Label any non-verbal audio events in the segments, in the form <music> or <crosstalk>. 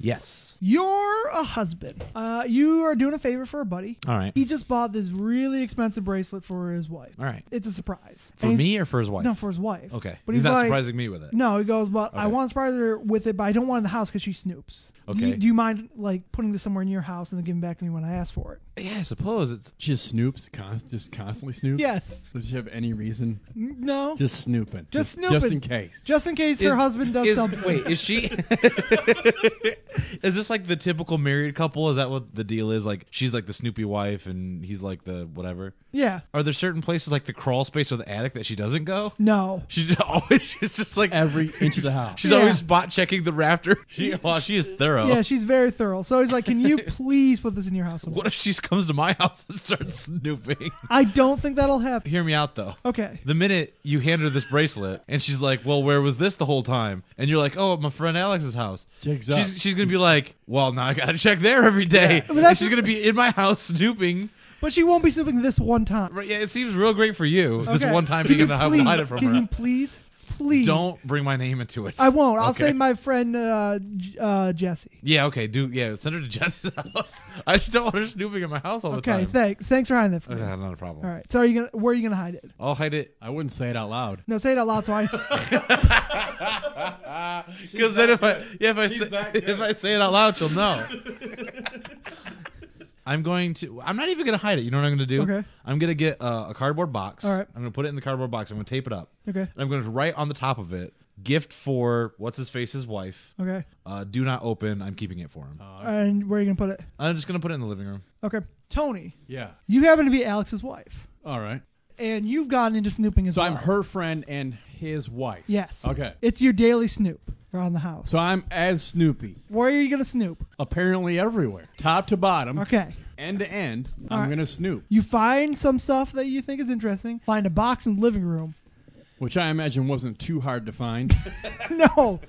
Yes. You're a husband. Uh, you are doing a favor for a buddy. All right. He just bought this really expensive bracelet for his wife. All right. It's a surprise. For And he's- me or for his wife? No, for his wife. Okay. But he's, he's, not like, surprising me with it. No, he goes, well, I Okay. want to surprise her with it, but I don't want it in the house because she snoops. Do you, Okay. do you mind like putting this somewhere in your house and then giving back to me when I ask for it? Yeah, I suppose it's. She just snoops, const- just constantly snoops. Yes. Does she have any reason? N- No. Just snooping. Just Just snooping. in case. Just in case her husband does is- something. Wait, is she? <laughs> <laughs> <laughs> is this like the typical married couple? Is that what the deal is? Like she's like the Snoopy wife, and he's like the whatever. Yeah. Are there certain places like the crawl space or the attic that she doesn't go? No. She just <laughs> always she's just like Every inch of the house. she's Yeah. always spot checking the rafter. <laughs> She well, she is thorough. Yeah, she's very thorough. So he's like, "Can you please put this in your house?" somewhere?" What if she comes to my house and starts snooping? I don't think that'll happen. Hear me out though. Okay. The minute you hand her this bracelet and she's like, "Well, where was this the whole time?" and you're like, "Oh, at my friend Alex's house," Jigs up. she's, she's gonna be like, "Well, now I gotta check there every day." but And that's- she's gonna be in my house snooping. But she won't be snooping this one time. Right, yeah, it seems real great for you. This Okay. one time Can being you able to please- hide it from Can her. you please, please? Don't bring my name into it. I won't. I'll Okay. say my friend uh, uh, Jesse. Yeah, okay. Do yeah. Send her to <laughs> Jesse's house. I just don't want her snooping in my house all the Okay, time. Okay, thanks. Thanks for hiding that for me. Okay, not a problem. All right. So are you gonna? Where are you gonna hide it? I'll hide it I wouldn't say it out loud. No, say it out loud. So I. because <laughs> then if I yeah if I say, if I say it out loud, she'll know. <laughs> I'm going to. I'm not even gonna hide it. You know what I'm gonna do? Okay. I'm gonna get uh, a cardboard box. All right. I'm gonna put it in the cardboard box. I'm gonna tape it up. okay. And I'm gonna write on the top of it, "Gift for what's his face's wife. Okay. Uh, do not open. I'm keeping it for him. And where are you gonna put it? I'm just gonna put it in the living room. Okay. Tony, Yeah. you happen to be Alex's wife, All right. And you've gotten into snooping as So well. I'm her friend and his wife. Yes. Okay. It's your daily snoop around the house. So I'm as Snoopy, where are you gonna snoop? apparently everywhere, top to bottom, Okay. end to end. All I'm right. gonna snoop, You find some stuff that you think is interesting. Find a box in the living room. which I imagine wasn't too hard to find. <laughs> <laughs> no.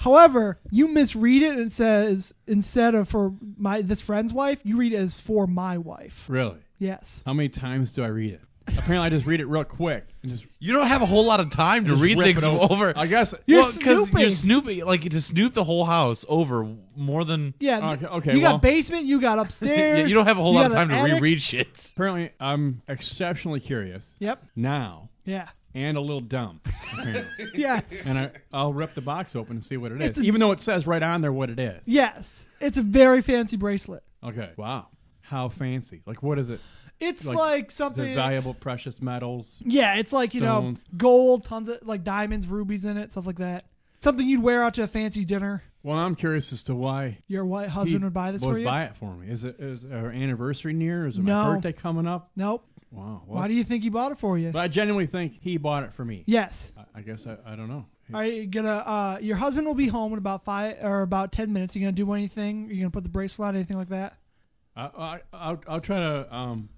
However, you misread it and it says instead of for my this friend's wife, you read it as for my wife. really? Yes. How many times do I read it? Apparently, I just read it real quick and just, You don't have a whole lot of time to just read rip things it over. over. I guess. You're well, 'cause snooping. You're snooping, like to snoop the whole house over more than. Yeah. Oh, okay, okay, You well- got basement. You got <laughs> upstairs. Yeah, you don't have a whole you lot of got time an to attic. reread shit. Apparently, I'm exceptionally curious Yep. now Yeah. and a little dumb. apparently. <laughs> Yes. and I, I'll rip the box open and see what it is, It's a- even though it says right on there what it is. yes. It's a very fancy bracelet. Okay. Wow. How fancy? Like, what is it? It's Like, like, something. valuable precious metals? yeah, it's like you know gold, tons of like diamonds, rubies in it, stuff like that. Something you'd wear out to a fancy dinner. Well, I'm curious as to why Your white husband would buy this for you. buy it for me. Is it is our anniversary near? Is it No. my birthday coming up? Nope. Wow. Why do you think he bought it for you? But I genuinely think he bought it for me. Yes. I, I guess I, I don't know. Are you gonna? Uh, your husband will be home in about five or about ten minutes. Are you gonna do anything? Are you gonna put the bracelet on? Anything like that? I, I I'll, I'll try to um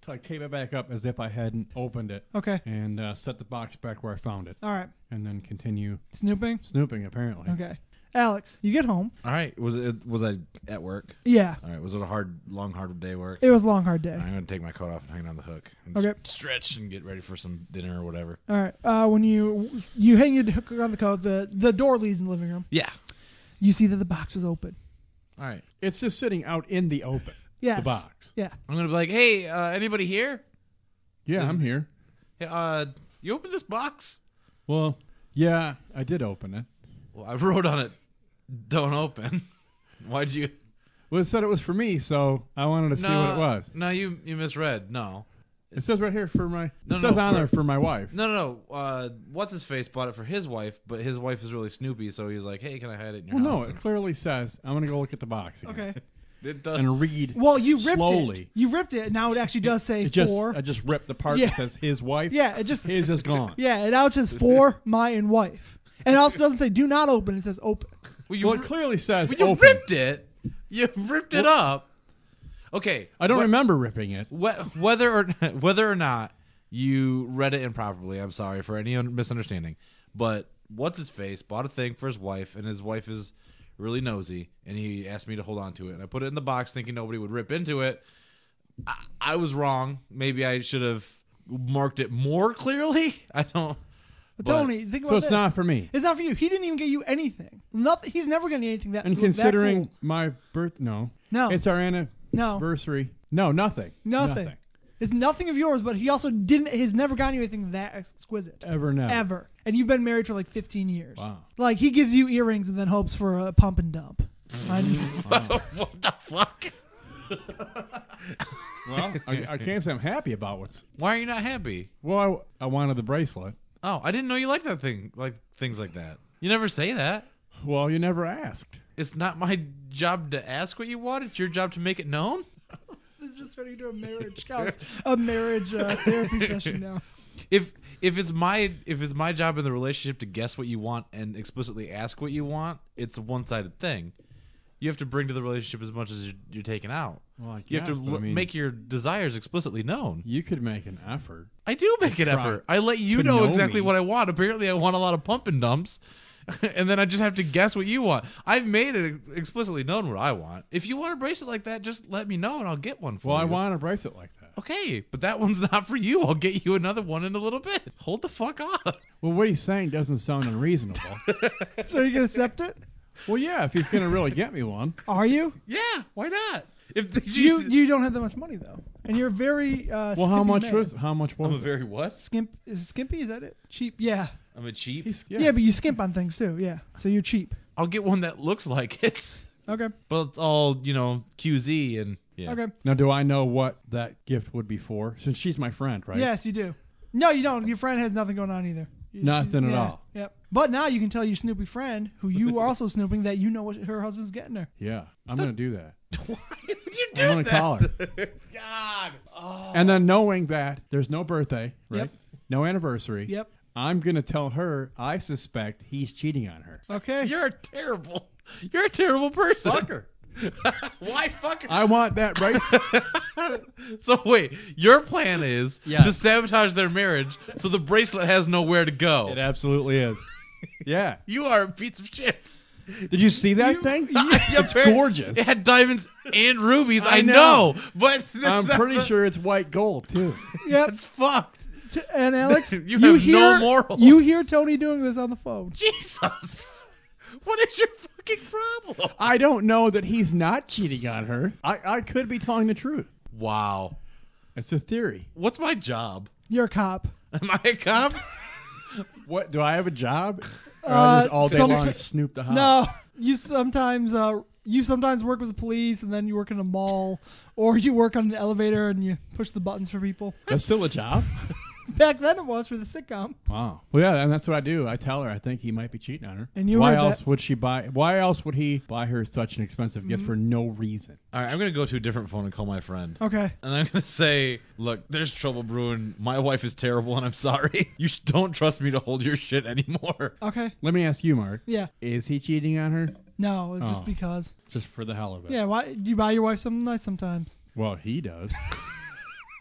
put, like tape it back up as if I hadn't opened it Okay. and uh, set the box back where I found it, All right. and then continue Snooping. snooping. Apparently. Okay. Alex, you get home. All right. Was it? Was I at work? Yeah. All right. Was it a hard, long, hard day work? It was a long, hard day. I'm gonna take my coat off and hang it on the hook. And Okay. s- stretch and get ready for some dinner or whatever. All right. Uh, when you you hang your hook on the coat, the the door leads in the living room. Yeah. You see that the box was open. All right. It's just sitting out in the open. Yes. The box. Yeah. I'm gonna be like, hey, uh, anybody here? Yeah, I'm here. Hey, uh, you open this box? Well, yeah, I did open it. Well, I wrote on it, don't open. <laughs> Why'd you? Well, it said it was for me, so I wanted to see what it was. No, you you misread. No, It says right here for my. It No, says no, on for- there for my wife. no, no, no. Uh, what's his face bought it for his wife, but his wife is really Snoopy, so he's like, hey, can I hide it in your Well, no, house? it clearly says. I'm gonna go look at the box. Again Okay. <laughs> It does. And read. Well, you ripped slowly. it. You ripped it. Now it actually does say It just for. I just ripped the part Yeah. that says his wife. yeah. It just. His is gone. <laughs> Yeah. It now it says for my and wife. And it also doesn't say do not open. It says open. well, you, Well, it ri- clearly says well, you open. ripped it. You ripped it up. Okay. I don't wh- remember ripping it. wh- whether or <laughs> whether or not you read it improperly. I'm sorry for any un- misunderstanding. But what's his face bought a thing for his wife, and his wife is really nosy, and he asked me to hold on to it, and I put it in the box thinking nobody would rip into it. I, I was wrong. Maybe I should have marked it more clearly. <laughs> I don't. But But- Tony, think about So it's this. not for me. It's not for you. He didn't even get you anything. Nothing. He's never getting anything that. And that considering cool. my birth, no, No. it's our anniversary. No, nothing. nothing. It's nothing of yours. But he also didn't. He's never gotten you anything that exquisite. Ever never. Ever. And you've been married for like 15 years. Wow. Like he gives you earrings and then hopes for a pump and dump. I- <laughs> <laughs> what the fuck? <laughs> Well, I, I can't say I'm happy about what's. Why are you not happy? Well, I, I wanted the bracelet. Oh, I didn't know you liked that thing, like things like that. You never say that. Well, you never asked. It's not my job to ask what you want. It's your job to make it known. this is turning into a marriage counts, a marriage uh, therapy session now. If if it's my if it's my job in the relationship to guess what you want and explicitly ask what you want, it's a one sided thing. You have to bring to the relationship as much as you're, you're taking out. Well, I You have to guess, but I l- mean- make your desires explicitly known. You could make an effort. I do make an try effort. I let you to know, know exactly me. what I want. Apparently, I want a lot of pump and dumps, <laughs> and then I just have to guess what you want. I've made it explicitly known what I want. If you want a bracelet like that, just let me know and I'll get one for you. Well, you. I want a bracelet like that. Okay, but that one's <laughs> not for you. I'll get you another one in a little bit. Hold the fuck up. Well, what he's saying doesn't sound unreasonable. <laughs> So you can accept it? well, yeah, if he's gonna really get me one. Are you? Yeah, why not? If the, You you don't have that much money though, and you're very. Uh, Well, how much man. was? How much I'm a was? it? very what? skimp? Is it skimpy? Is that it? Cheap? Yeah. I'm a cheap. He's, Yeah, but you skimp on things too. Yeah, so you're cheap. I'll get one that looks like it, Okay. but it's all you know QZ and yeah. Okay. Now, do I know what that gift would be for? Since she's my friend, right? Yes, you do. No, you don't. Your friend has nothing going on either. She's- Nothing at yeah, all. Yep. But now you can tell your Snoopy friend, who you are also snooping, that you know what her husband's getting her. Yeah, I'm gonna do that. <laughs> Why would you do I'm gonna that? call her. <laughs> God. Oh. And then knowing that there's no birthday, right? Yep. No anniversary. Yep. I'm gonna tell her I suspect he's cheating on her. Okay. You're a terrible. You're a terrible person. Fuck her. <laughs> Why fuck? I want that bracelet. <laughs> So wait, your plan is Yes. to sabotage their marriage so the bracelet has nowhere to go. it absolutely is. <laughs> Yeah. You are a piece of shit. Did you see that thing? it's gorgeous. It had diamonds and rubies. I, I know. know. but that's I'm pretty sure it's white gold too. Yep. it's fucked. T- And Alex, You have hear no morals. you hear Tony doing this on the phone. Jesus, what is your fucking problem? I don't know that he's not cheating on her. I, I could be telling the truth. Wow, It's a theory. what's my job? You're a cop. Am I a cop? <laughs> What do I have a job? Or I Uh, just all day some- long snoop the house. No, you sometimes uh, you sometimes work with the police, and then you work in a mall, or you work on an elevator and you push the buttons for people. That's still a job. <laughs> <laughs> Back then, it was for the sitcom. Wow. Well, yeah, and that's what I do. I tell her I think he might be cheating on her. And you why heard that- else would she buy? Why else would he buy her such an expensive gift for no reason? All right, I'm gonna go to a different phone and call my friend. Okay. And I'm gonna say, look, there's trouble brewing. My wife is terrible, and I'm sorry. <laughs> You sh- don't trust me to hold your shit anymore. Okay. Let me ask you, Mark. Yeah. Is he cheating on her No, it's just Oh. because. just for the hell of it? Yeah. Why do you buy your wife something nice sometimes? Well, he does. <laughs>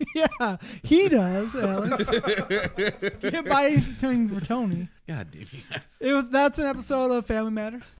<laughs> yeah, he does, Alex. <laughs> can't buy anything for Tony. God damn you guys. It was that's an episode of Family Matters.